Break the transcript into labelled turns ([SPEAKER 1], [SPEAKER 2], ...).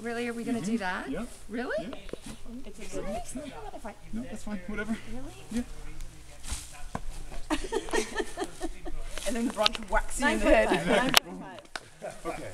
[SPEAKER 1] Really? Are we gonna do mm-hmm. that?
[SPEAKER 2] Yeah.
[SPEAKER 1] Really?
[SPEAKER 2] Yeah.
[SPEAKER 1] It's a good mix.
[SPEAKER 2] No, that's fine. Whatever.
[SPEAKER 1] Really?
[SPEAKER 3] And then the branch whacks you in the head.
[SPEAKER 4] five. Nine point five.
[SPEAKER 2] Okay.